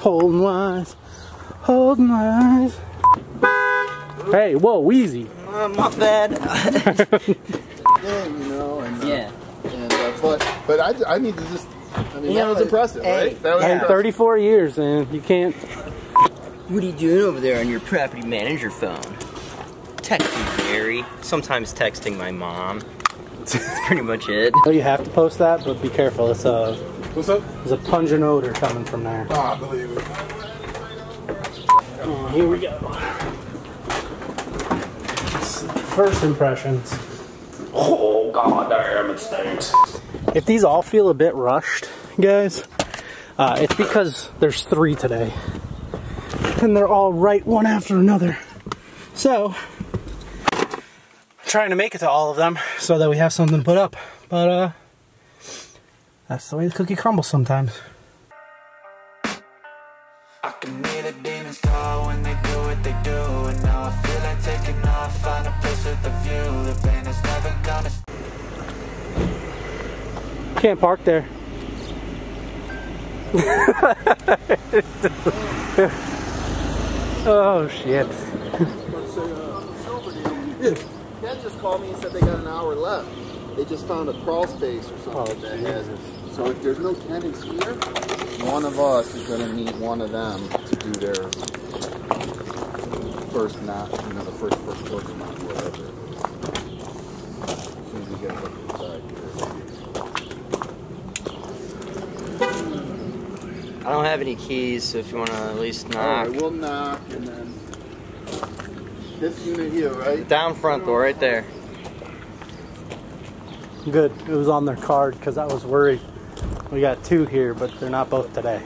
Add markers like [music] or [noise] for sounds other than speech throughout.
Holton Wise, Holton Wise. Hey, whoa, easy. Uh, my bad. Yeah, you know, and uh, yeah. and uh, but but I, I need to just. I mean, Yeah, that was impressive, hey, right? That was Hey, impressive. 34 years, man. You can't. What are you doing over there on your property manager phone? Texting Gary. Sometimes texting my mom. That's pretty much it. [laughs] Oh, you have to post that, but be careful. It's a What's up? there's a pungent odor coming from there. Oh, I believe it. Oh, here we go. First impressions. Oh god damn, it stinks. If these all feel a bit rushed, guys, uh, it's because there's three today. And they're all right one after another. So, trying to make it to all of them so that we have something to put up. But, uh, that's the way the cookie crumbles sometimes. I can hear the demons call when they do what they do And now I feel like taking off, find a place with a view The pain is never gonna Can't park there. [laughs] oh, shit. Ken uh, just called me and said they got an hour left. They just found a crawl space or something Oh, that has. So if there's no tenants here, one of us is going to need one of them to do their first knot, you know, the first first first knot, whatever. As soon as we get up inside here. I don't have any keys, so if you want to at least knock. right, we'll knock and then this unit here, right? Down front door, right there. Good. It was on their card because I was worried. We got two here, but they're not both today.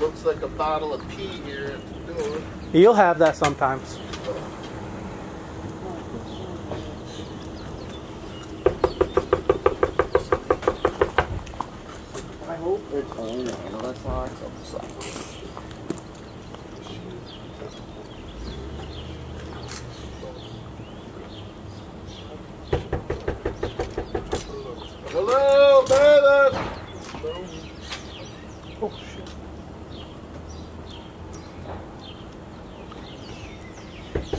Looks like a bottle of pee here at the door. You'll have that sometimes. I hope it's only the handle that's locked. Hello, baby. Oh shit. That's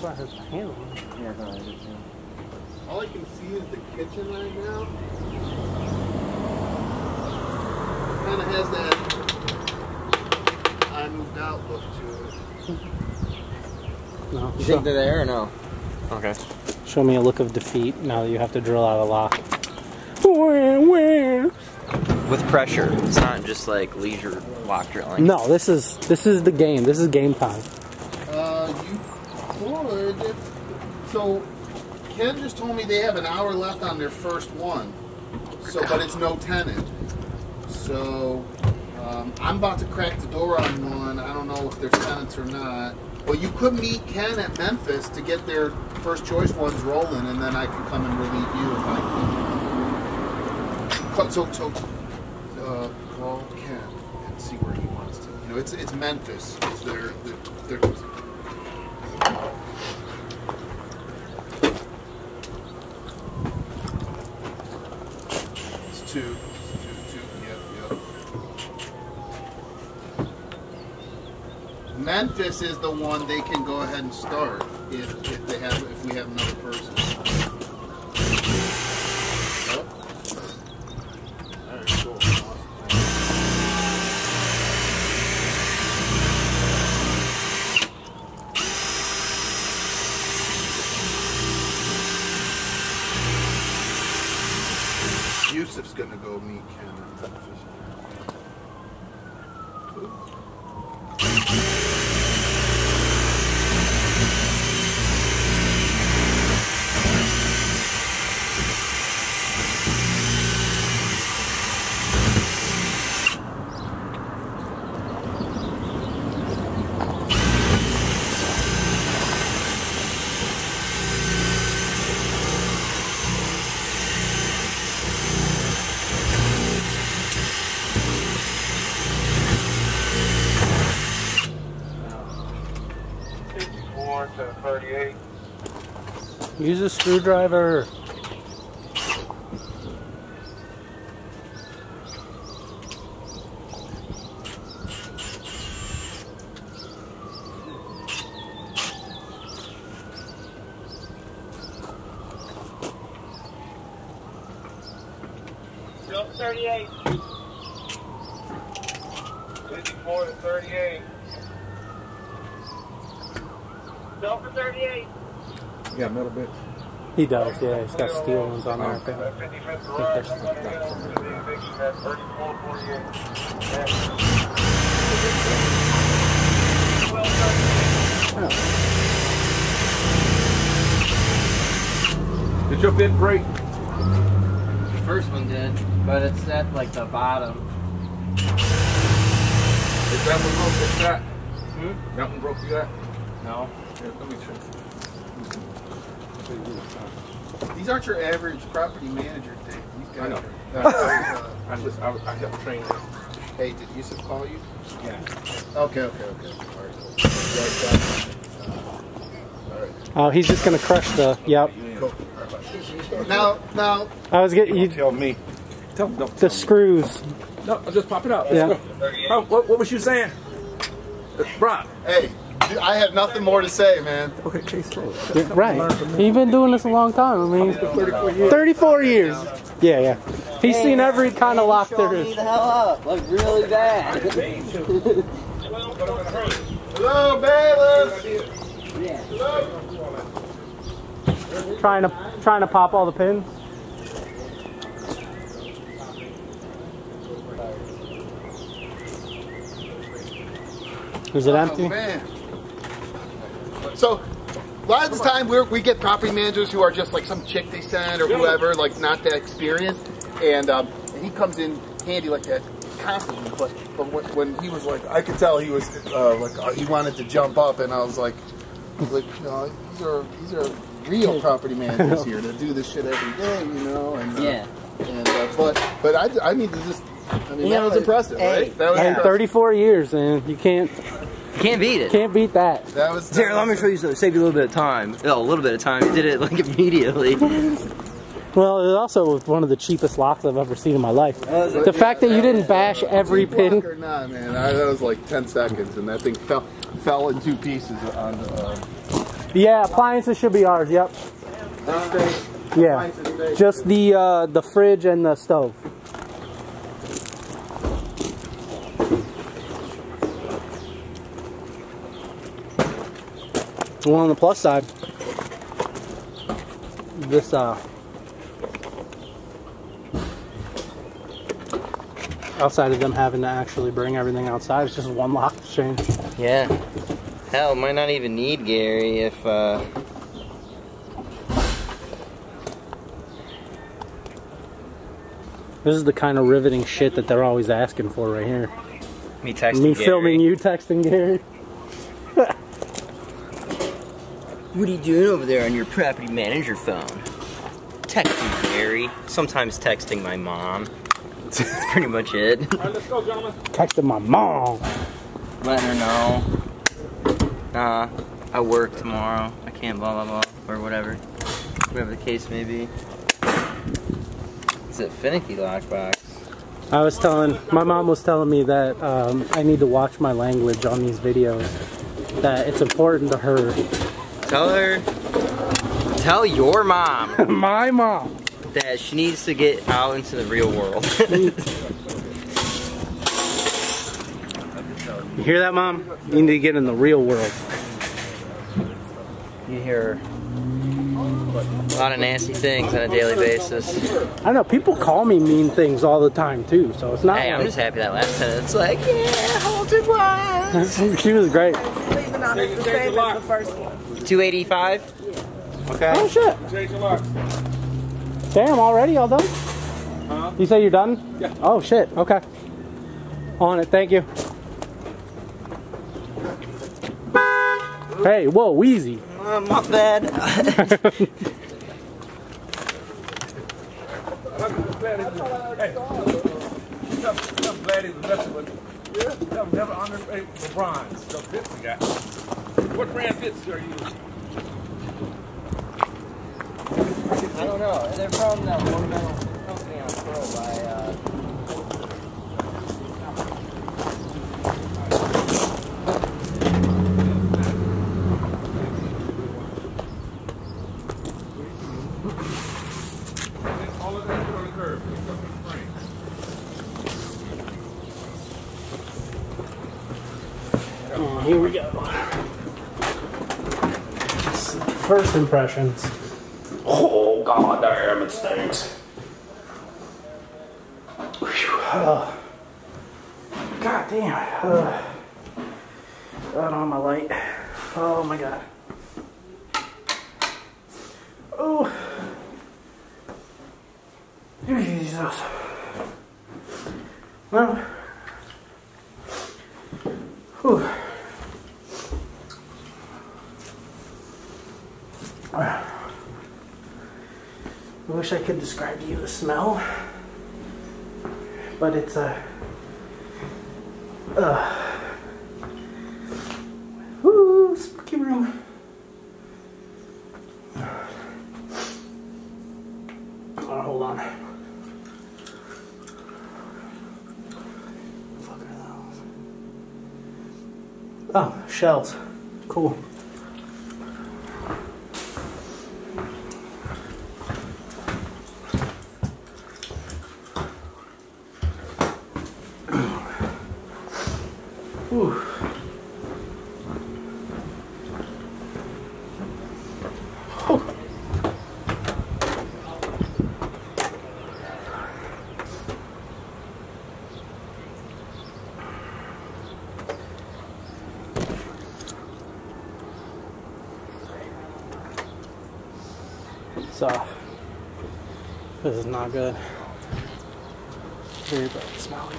why it has the handle on it. All I can see is the kitchen right now. It Kind of has that I moved out look to it. [laughs] No. You Show, think they're there or no? Okay. Show me a look of defeat now that you have to drill out a lock. Wah, wah. With pressure. It's not just like leisure lock drilling. No, this is this is the game. This is game time. Uh, you could. So, Ken just told me they have an hour left on their first one. So, but it's no tenant. So, um, I'm about to crack the door on one. I don't know if there's tenants or not. But you could meet Ken at Memphis to get their first choice ones rolling, and then I can come and relieve you if I can. So, so uh, call Ken and see where he wants to. You know, it's it's Memphis. It's their, their, their It's two. It's two, two. Yep, yep. Memphis is the one they can go ahead and start if, if they have if we have another person. Yusuf's gonna go meet Ken Use a screwdriver. Delta 38. 54 to 38. Delta 38. You got metal bits? He does, yeah. He's got steel ones on there. I think. 55th think there's- Road, the eviction at 3448. Did your bit break? The first one did, but it's at like the bottom. Is that one broke? Is that? Hmm? That one broke you got? No. Yeah, let me check. These aren't your average property manager thing. These guys I know. are- uh, [laughs] I just, I, I helped train them. hey, did Yusuf call you? Yeah. Okay, okay, okay. All right. All right. Oh, he's just gonna crush the. Yep. Cool. Now, now, I was getting you Tell me. Tell me. Don't the tell me. screws. No, just pop it out. Let's Yeah. Oh, what, what was you saying? Uh, Brian. hey, I have nothing more to say, man. Okay, Chase right. You've been doing this a long time. I mean, 34 years. Yeah, yeah. He's seen every kind of lock there is. the hell up, like really bad. Hello, bailiff. Trying to trying to pop all the pins. Is it oh, empty? Oh, man. So, a lot of the time we're, we get property managers who are just like some chick they sent or whoever, like not that experienced, and, um, and he comes in handy like that constantly. But, but when, when he was like, I could tell he was uh, like uh, he wanted to jump up, and I was like, like, you know, these are these are real property managers here that do this shit every day, you know, and uh, Yeah. and uh, but but I, I need to just. I mean, Yeah, that was impressive, right? That was yeah. And impressive. 34 years, and you can't Can't beat it. can't beat that. That was. Here, let me show you something. Save you a little bit of time. Oh, a little bit of time. You did it like [laughs] immediately. Well, it also was one of the cheapest locks I've ever seen in my life. The fact that you didn't bash every pin. Or not, man. I, that was like 10 seconds, and that thing fell fell in two pieces on the. Uh, Yeah, appliances should be ours. Yep. Yeah. Just the uh, the fridge and the stove. Well, on the plus side, this uh, outside of them having to actually bring everything outside, it's just one lock change. yeah. Hell, might not even need Gary if, uh... This is the kind of riveting shit that they're always asking for right here. Me texting Me Gary. filming you, texting Gary. What are you doing over there on your property manager phone? Texting Gary. Sometimes texting my mom. That's pretty much it. [laughs] All right, let's go, gentlemen. Texting my mom. Letting her know. Nah, I work tomorrow. I can't blah blah blah. Or whatever. Whatever the case may be. It's a finicky lockbox. I was telling my mom was telling me that um, I need to watch my language on these videos. That it's important to her. Tell her. Tell your mom [laughs] my mom. that she needs to get out into the real world. [laughs] You hear that, mom? You need to get in the real world. you hear a lot of nasty things on a daily basis. I don't know people call me mean things all the time too, so it's not. Hey, I'm just happy that last tenant's like, yeah, haunted one. [laughs] she was great. Leaving on it the same as the first one. 285. Okay. Oh shit! Change your locks. Damn, already all done? Huh? You say you're done? Yeah. Oh shit. Okay. On it. Thank you. Hey, whoa, Wheezy. Uh, my bad. [laughs] [laughs] I'm glad he was, hey, I'm, I'm glad he was messing with you. I'm never underrated the bronze, the bits he got. What brand bits are you using? I don't know. They're from that ornamental company on Pearl by, uh, All of that put on the curb. Pick up the frame. And here we go. First impressions. Oh god damn, it stinks. Uh, God damn. Uh, I don't have my light. Oh my god. Oh. Jesus. Well. Whew. Wish I could describe to you the smell, but it's a. Uh, woo, spooky room. Oh, hold on. Fuck are those? Oh, shells. Cool. So, this is not good. Very bad smelling.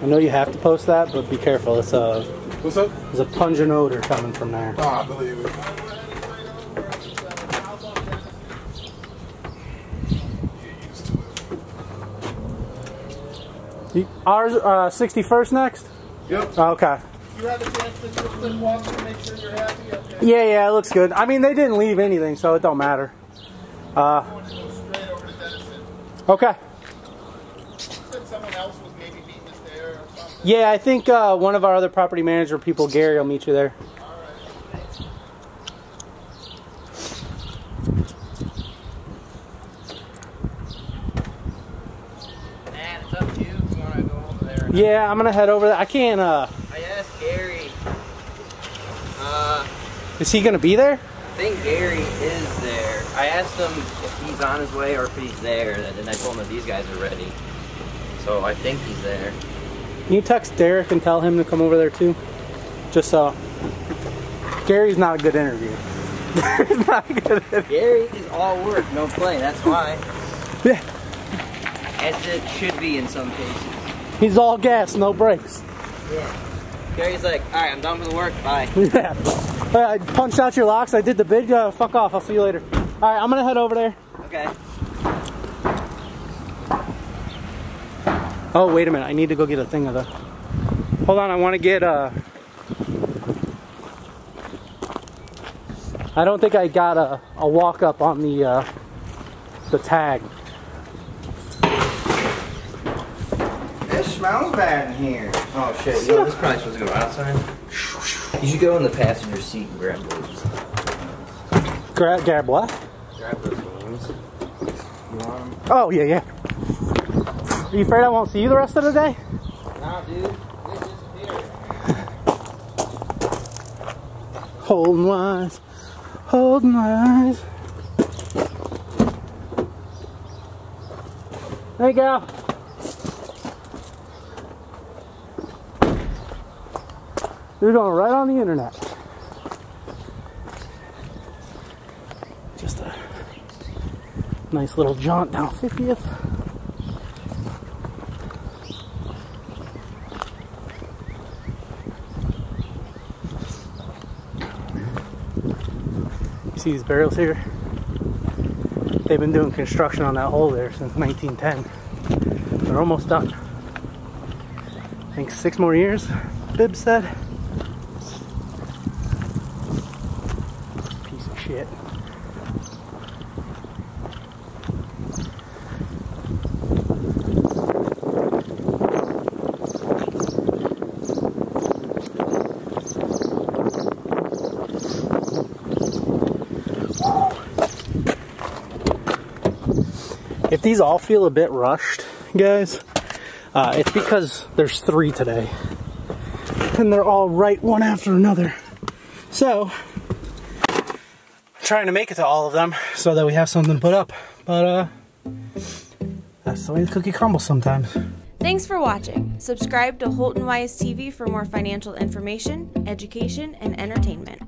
I know you have to post that, but be careful. It's a What's up? there's a pungent odor coming from there. Oh, I believe it. Get used to it. You- Ours, uh, 61st next? Yep. Okay. You have a chance to do a quick walk to make sure you're happy? Okay. Yeah, yeah, it looks good. I mean, they didn't leave anything, so it don't matter. Uh, I want to go straight over to Denison. okay. Said someone else was maybe meeting us there or something. Yeah, I think uh, one of our other property manager people, Gary, will meet you there. Man, it's up to you if you want to go over there. Yeah, I'm gonna head over there. I can't. Uh, I asked Gary. Uh, is he gonna be there? I think Gary is there. I asked him if he's on his way or if he's there, and then I told him that these guys are ready. So I think he's there. Can you text Derek and tell him to come over there too? Just so. Gary's not a good interview. [laughs] Gary's not a good. Interview. Gary is all work, no play. That's why. Yeah, As it should be in some cases. he's all gas, no brakes. Yeah. Gary's like, all right, I'm done with the work. Bye. [laughs] Yeah. I punched out your locks. I did the bid. Uh, fuck off. I'll see you later. All right, I'm gonna head over there. Okay. Oh, wait a minute. I need to go get a thing of the. Hold on. I want to get uh I don't think I got a, a walk up on the uh, the tag. It smells bad in here. Oh shit! You know this probably supposed to go outside. You should go in the passenger seat and grab those. Grab, grab what? Grab those balloons. You want them? Oh yeah, yeah. You afraid I won't see you the rest of the day? Nah, dude. They disappeared. Hold my eyes, hold my eyes. Hey, gal. You're going right on the internet. Just a nice little jaunt down 50th. You see these barrels here? They've been doing construction on that hole there since 1910. They're almost done. I think six more years, Bib said. Piece of shit. These all feel a bit rushed, guys, uh, it's because there's three today. And they're all right one after another. So, trying to make it to all of them so that we have something to put up. But, uh, that's the way the cookie crumbles sometimes. Thanks for watching. Subscribe to Holton Wise TV for more financial information, education, and entertainment.